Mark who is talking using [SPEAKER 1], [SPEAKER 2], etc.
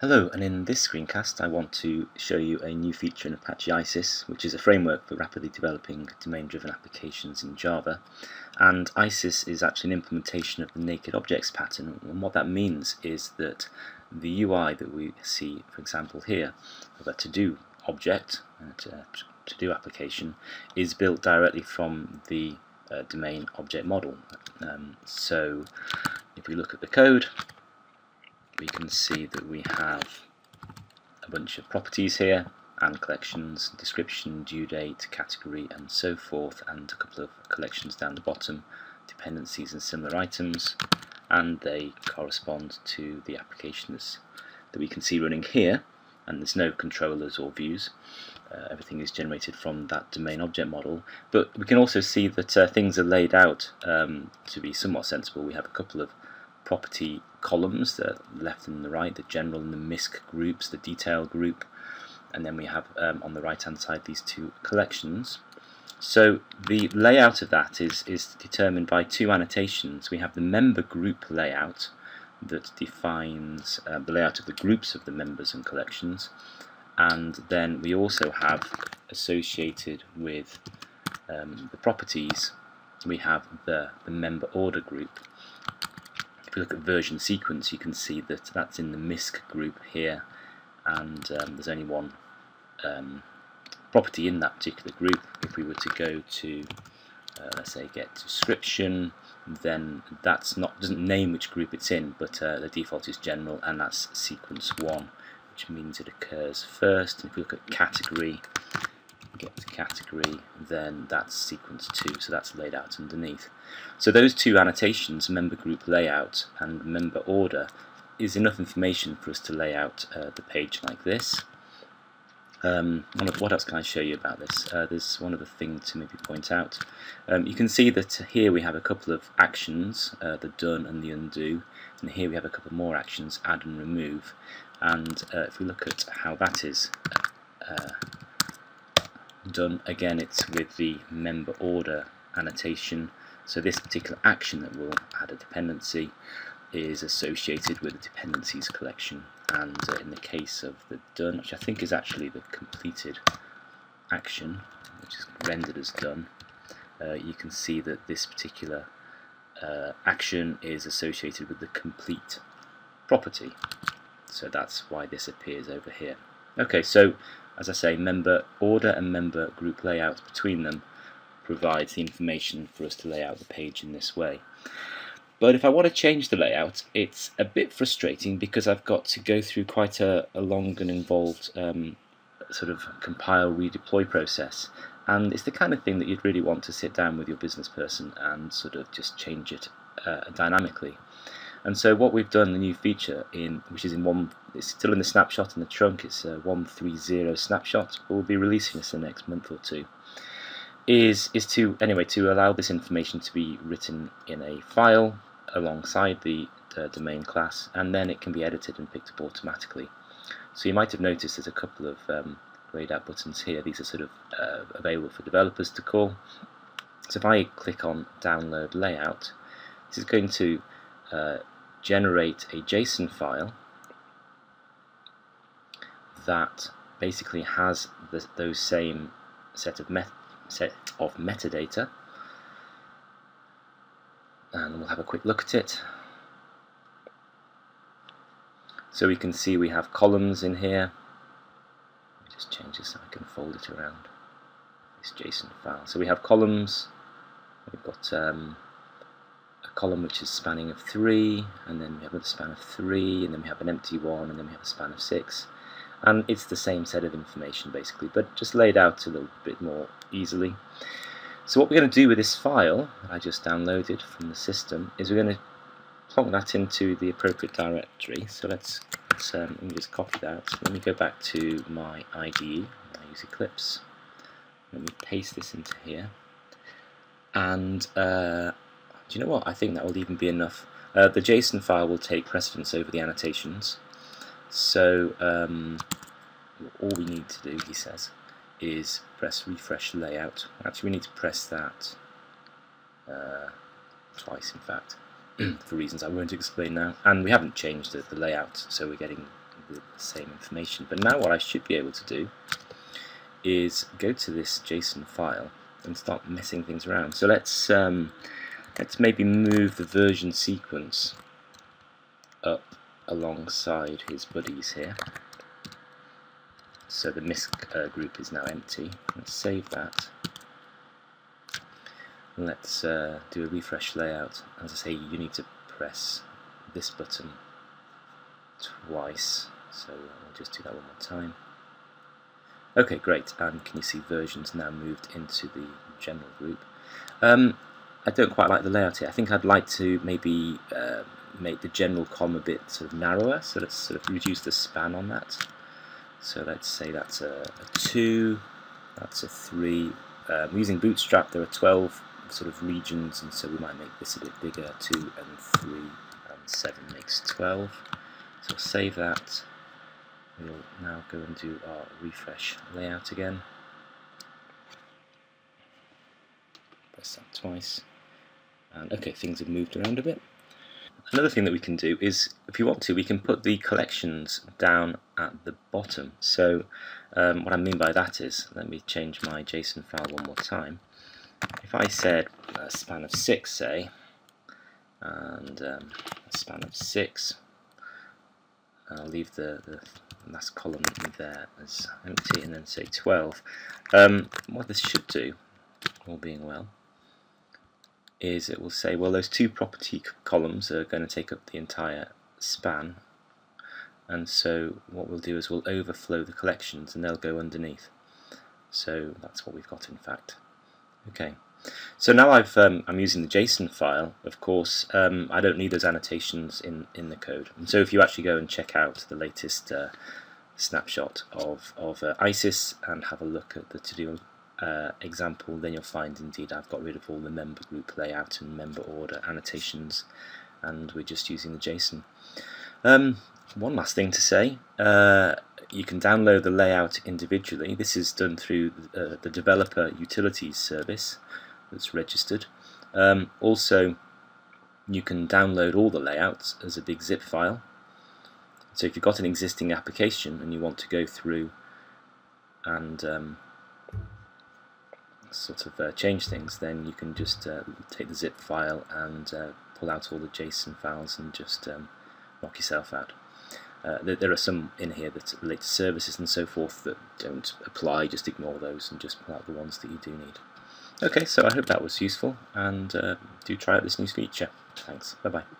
[SPEAKER 1] Hello, and in this screencast I want to show you a new feature in Apache Isis, which is a framework for rapidly developing domain-driven applications in Java. And Isis is actually an implementation of the naked objects pattern, and what that means is that the UI that we see, for example here, of a to-do object, a to-do application, is built directly from the uh, domain object model. Um, so if we look at the code, we can see that we have a bunch of properties here and collections, description, due date, category and so forth and a couple of collections down the bottom, dependencies and similar items and they correspond to the applications that we can see running here and there's no controllers or views. Uh, everything is generated from that domain object model but we can also see that uh, things are laid out um, to be somewhat sensible. We have a couple of property columns, the left and the right, the general and the MISC groups, the detail group, and then we have um, on the right hand side these two collections. So the layout of that is, is determined by two annotations. We have the member group layout that defines uh, the layout of the groups of the members and collections and then we also have associated with um, the properties we have the, the member order group if you look at version sequence you can see that that's in the MISC group here and um, there's only one um, property in that particular group. If we were to go to uh, let's say get description then that's not doesn't name which group it's in but uh, the default is general and that's sequence 1 which means it occurs first. If we look at category get to category, then that's sequence 2, so that's laid out underneath. So those two annotations, member group layout and member order, is enough information for us to lay out uh, the page like this. Um, what else can I show you about this? Uh, there's one other thing to maybe point out. Um, you can see that here we have a couple of actions, uh, the done and the undo, and here we have a couple more actions, add and remove. And uh, if we look at how that is uh, done again it's with the member order annotation. So this particular action that will add a dependency is associated with the dependencies collection. And uh, in the case of the done which I think is actually the completed action which is rendered as done uh, you can see that this particular uh, action is associated with the complete property. So that's why this appears over here. Okay so as I say, member order and member group layout between them provides the information for us to lay out the page in this way. But if I want to change the layout, it's a bit frustrating because I've got to go through quite a, a long and involved um, sort of compile redeploy process. And it's the kind of thing that you'd really want to sit down with your business person and sort of just change it uh, dynamically. And so what we've done, the new feature, in which is in one, it's still in the snapshot in the trunk, it's a 130 snapshot, but we'll be releasing this in the next month or two, is, is to, anyway, to allow this information to be written in a file alongside the uh, domain class, and then it can be edited and picked up automatically. So you might have noticed there's a couple of um, grayed out buttons here, these are sort of uh, available for developers to call. So if I click on download layout, this is going to uh, generate a JSON file that basically has the, those same set of set of metadata. And we'll have a quick look at it. So we can see we have columns in here. Just change this so I can fold it around. This JSON file. So we have columns. We've got um, column which is spanning of 3, and then we have a span of 3, and then we have an empty one, and then we have a span of 6. And it's the same set of information basically, but just laid out a little bit more easily. So what we're going to do with this file that I just downloaded from the system is we're going to plonk that into the appropriate directory. So let's, let's um, let me just copy that. Let me go back to my IDE. I use Eclipse. Let me paste this into here. And uh, do you know what? I think that will even be enough. Uh, the JSON file will take precedence over the annotations. So um, all we need to do, he says, is press refresh layout. Actually, we need to press that uh, twice, in fact, for reasons I won't explain now. And we haven't changed the, the layout, so we're getting the same information. But now what I should be able to do is go to this JSON file and start messing things around. So let's um, let's maybe move the version sequence up alongside his buddies here. So the MISC uh, group is now empty. Let's save that. Let's uh, do a refresh layout. As I say, you need to press this button twice. So I'll just do that one more time. Okay, great. And can you see versions now moved into the general group? Um, I don't quite like the layout here. I think I'd like to maybe uh, make the general column a bit sort of narrower. So let's sort of reduce the span on that. So let's say that's a, a 2, that's a 3. Um, using Bootstrap there are 12 sort of regions and so we might make this a bit bigger, 2 and 3 and 7 makes 12. So we'll save that. We'll now go and do our refresh layout again. Press that twice. And okay, things have moved around a bit. Another thing that we can do is, if you want to, we can put the collections down at the bottom. So um, what I mean by that is, let me change my JSON file one more time. If I said a span of 6, say, and um, a span of 6, I'll leave the, the last column there as empty and then say 12. Um, what this should do, all being well, is it will say, well, those two property columns are going to take up the entire span, and so what we'll do is we'll overflow the collections and they'll go underneath. So that's what we've got in fact. Okay. So now I've, um, I'm using the JSON file, of course, um, I don't need those annotations in, in the code. And so if you actually go and check out the latest uh, snapshot of, of uh, Isis and have a look at the to-do uh, example, then you'll find indeed I've got rid of all the member group layout and member order annotations, and we're just using the JSON. Um, one last thing to say, uh, you can download the layout individually. This is done through uh, the developer utilities service that's registered. Um, also, you can download all the layouts as a big zip file. So if you've got an existing application and you want to go through and um, sort of uh, change things, then you can just uh, take the zip file and uh, pull out all the JSON files and just um, knock yourself out. Uh, there, are some in here that relate to services and so forth that don't apply, just ignore those and just pull out the ones that you do need. Okay, so I hope that was useful, and uh, do try out this new feature. Thanks, bye-bye.